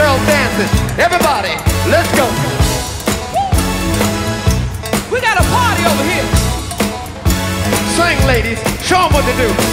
girls dancing. Everybody, let's go. We got a party over here. Sing, ladies. Show them what to do.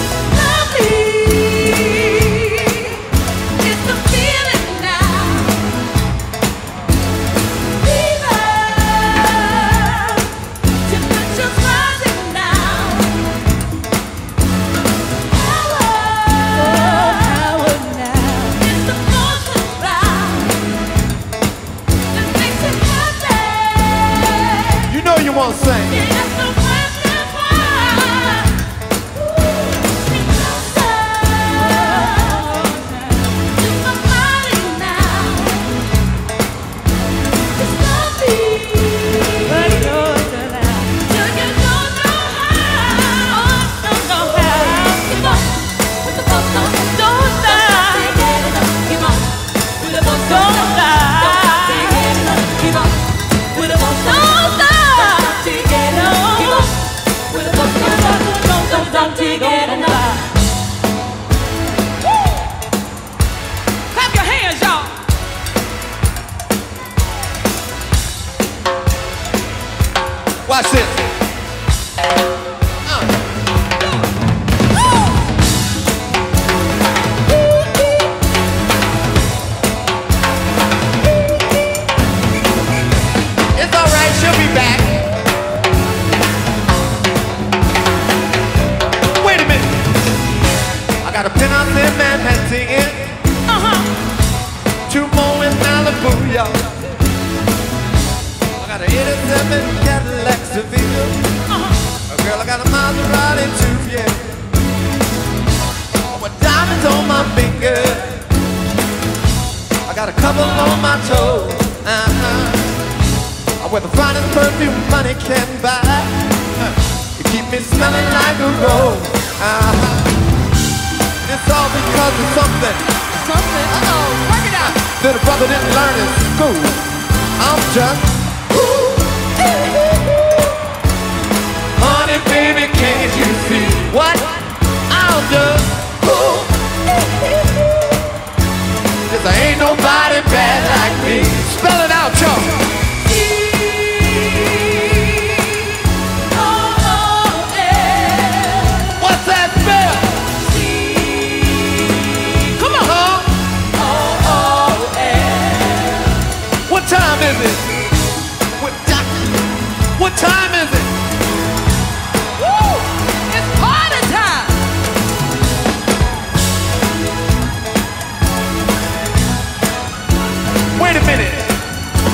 Got a couple on my toes. Uh-huh. I wear the finest perfume money can buy. Uh, You keep me smelling like a rose. Uh-huh. It's all because of something Something. Uh-oh. Work it out. that a brother didn't learn in school.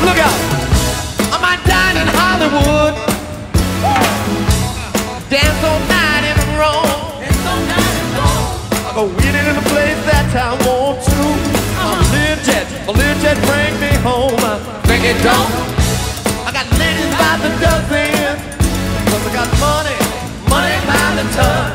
Look out. I might dine in Hollywood. Dance all night in Rome. I go it in a place that I want to. I'm a Learjet. My Learjet bring me home. I think it don't. I got ladies by the dozen. Cause I got money, money by the ton.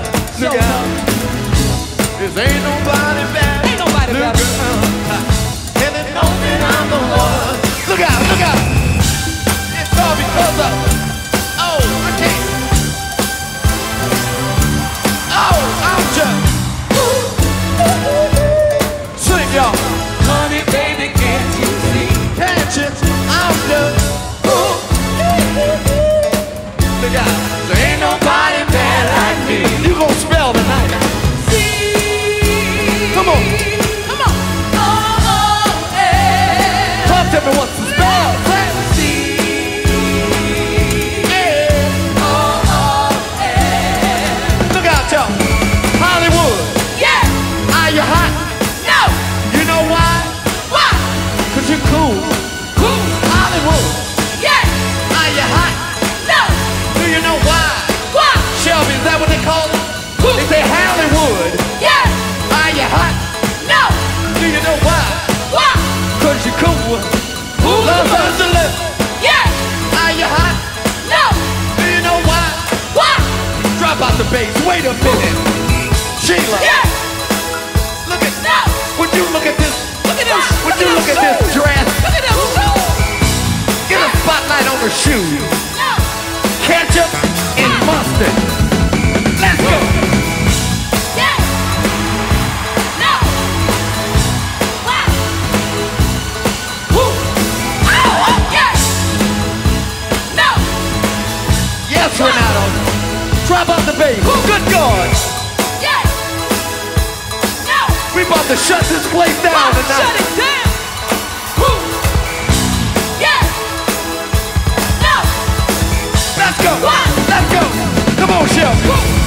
Wait a minute. Sheila. Yeah. Look at No. Would you look at this? Look at. Would you look at this dress? Look at shoes. Get a spotlight on her shoes. No. Ketchup and mustard. Worship.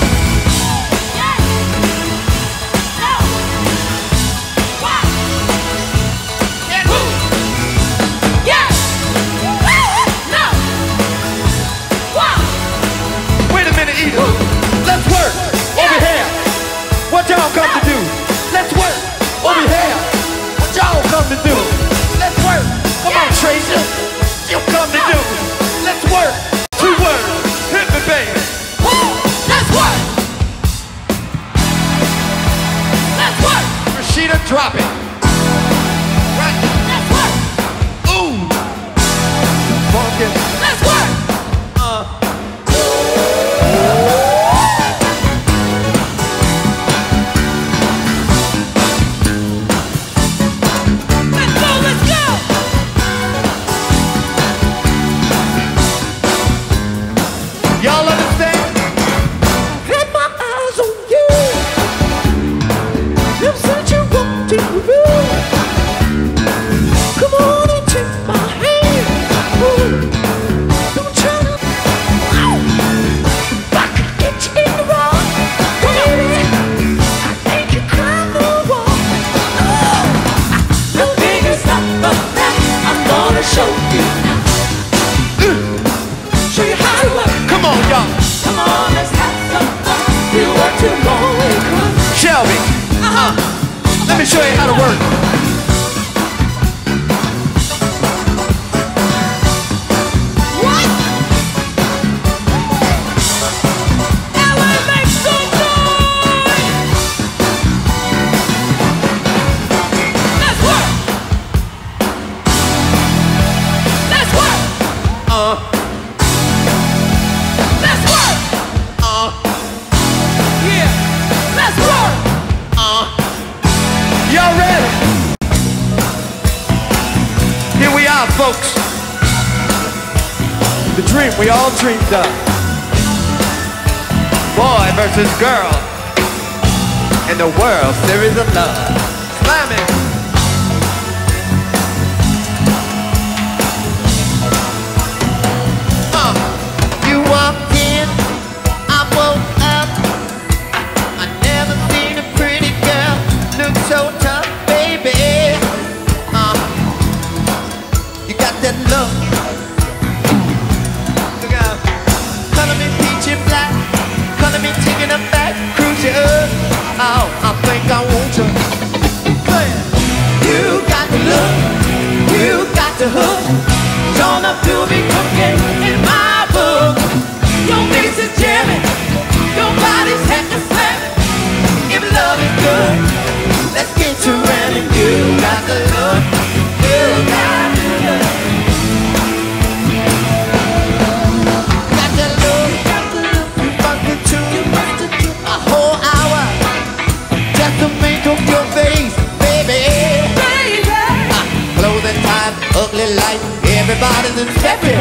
job, folks. The dream we all dreamed of. Boy versus girl in the World Series of Love. than stepping.